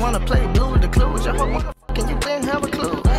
wanna play blue the clue. Your whole motherfucking you didn't have a clue.